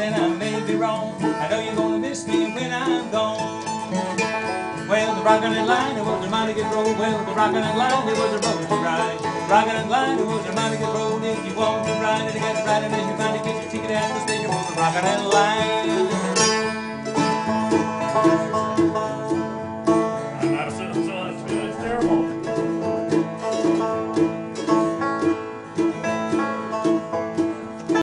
and I may be wrong. I know you're gonna miss me when I'm gone. Well, the Rock Island Line, it was a mighty good road. Well, the Rock Island Line, it was a road to ride. Rock Island Line, it was a mighty good road. If you want to ride it, you got to ride it, as you find might get your ticket at the station was the Rock Island Line.